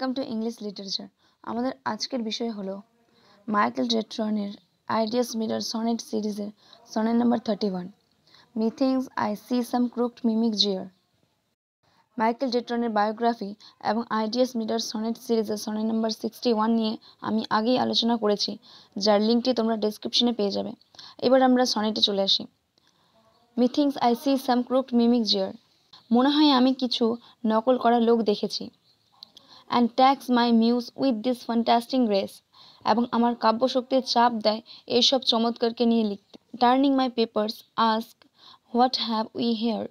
Welcome to English literature আমাদের আজকের বিষয় হলো মাইকেল জেট্রনের আইডিয়াস মিরার সনেট সিরিজের sonnet number thirty one methinks I see some crooked mimic jeer Michael জেট্রনের biography এবং আইডিয়াস মিটার সনেট সিরিজের সনেট নাম্বার সিক্সটি ওয়ান নিয়ে আমি আগেই আলোচনা করেছি, যার লিঙ্কটি তোমরা ডেসক্রিপশনে পেয়ে যাবে। এবার আমরা সনেটে চলে আসি। Methinks I see some crooked mimic jeer মনে হয় আমি কিছু নকল করা লোক দেখেছি। And tax my muse with this fantastic grace এবং আমার কাব্যশক্তির চাপ দেয় এইসব চমৎকারকে নিয়ে লিখতে। Turning my papers ask what have we here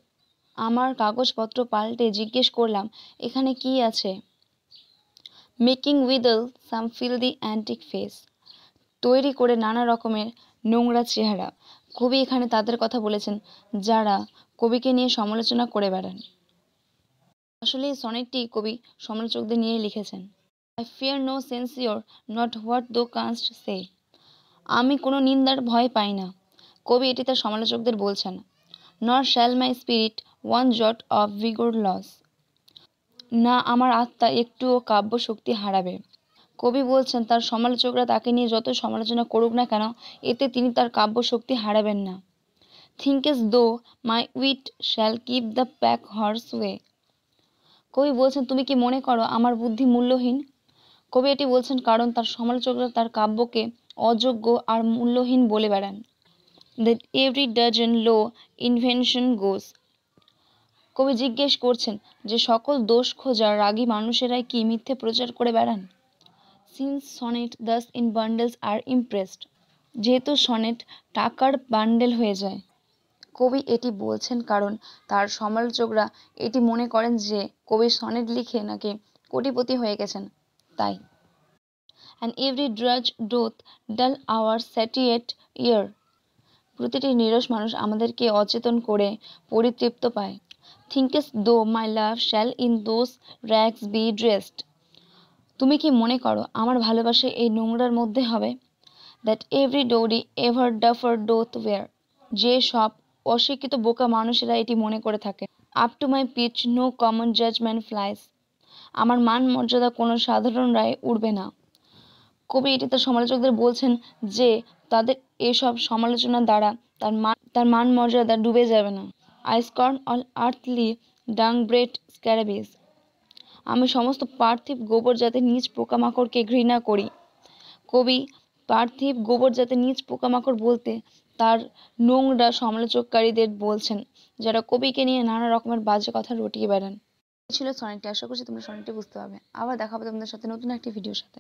আমার কাগজপত্র পাল্টে জিজ্ঞেস করলাম, এখানে কি আছে? Making withal some filthy antic face তৈরি করে নানা রকমের নোংরা চেহারা। কবি এখানে তাদের কথা বলেছেন, যারা কবিকে নিয়ে সমালোচনা করে বেড়ান। আসলে এই সনেটটি কবি সমালোচকদের নিয়ে লিখেছেন। I fear no censure not what thou canst say আমি কোনো নিন্দার ভয় পাই না। কবি এটি তার সমালোচকদের বলছেন not shall my spirit one jot of vigour lose না, আমার আত্মা একটুও কাব্য শক্তি হারাবে। কবি বলছেন, তার সমালোচকরা তাকে নিয়ে যত সমালোচনা করুক না কেন, এতে তিনি তার কাব্য শক্তি হারাবেন না। Thinkest thou my wit shall keep the pack horse way কবি বলছেন, তুমি কি মনে করো আমার বুদ্ধি মূল্যহীন? কবি এটি বলছেন, কারণ তার সমালোচকরা তার কাব্যকে অযোগ্য আর মূল্যহীন বলে বেড়ান। That every dudgeon low invention goes কবি জিজ্ঞেস করছেন, যে সকল দোষ খোঁজা রাগী মানুষেরাই কি মিথ্যে প্রচার করে বেড়ান? Since sonnet thus in bundles are impressed যেহেতু সনেট টাকার বান্ডেল হয়ে যায়। কবি এটি বলছেন কারণ তার সমালোচকরা এটি মনে করেন যে কবি সনেট লিখে নাকি কোটিপতি হয়ে গেছেন। তাই। অ্যান্ড এভরি ড্রাজ ডোথ ডাল আওয়ার স্যাটিয়েট ইয়ার প্রতিটি নিরস মানুষ আমাদেরকে অচেতন করে পরিতৃপ্ত পায়। Thinkest thou my love shall in those rags be dressed তুমি কি মনে করো আমার ভালোবাসা এই নোংরার মধ্যে হবে? That every dowdy ever duffer doth wear যে সব অশিক্ষিত বোকা মানুষেরা এটি মনে করে থাকে। Up to my pitch no common judgement flies আমার মান মর্যাদা কোনো সাধারণ রায় উঠবে না। কবি এটি তার সমালোচকদের বলছেন যে, তাদের এসব সমালোচনার দ্বারা তার মান তার মান মর্যাদা ডুবে যাবে না। I scorn all earthly dung bred scarabs আমি সমস্ত পার্থিব গোবর জাতের নিজ পোকামাকড়কে ঘৃণা করি। কবি, পার্থিব গোবর জাতের নিজ পোকামাকড় বলতে তার নোংরা সমালোচককারীদের বলছেন, যারা কবিকে নিয়ে নানা রকমের বাজে কথা রটিয়ে বেড়ান। ছিল সনেটটি আশা করছি তোমরা সনেটটি বুঝতে পারবে। আবার দেখা হবে তোমাদের সাথে নতুন একটি ভিডিওর সাথে।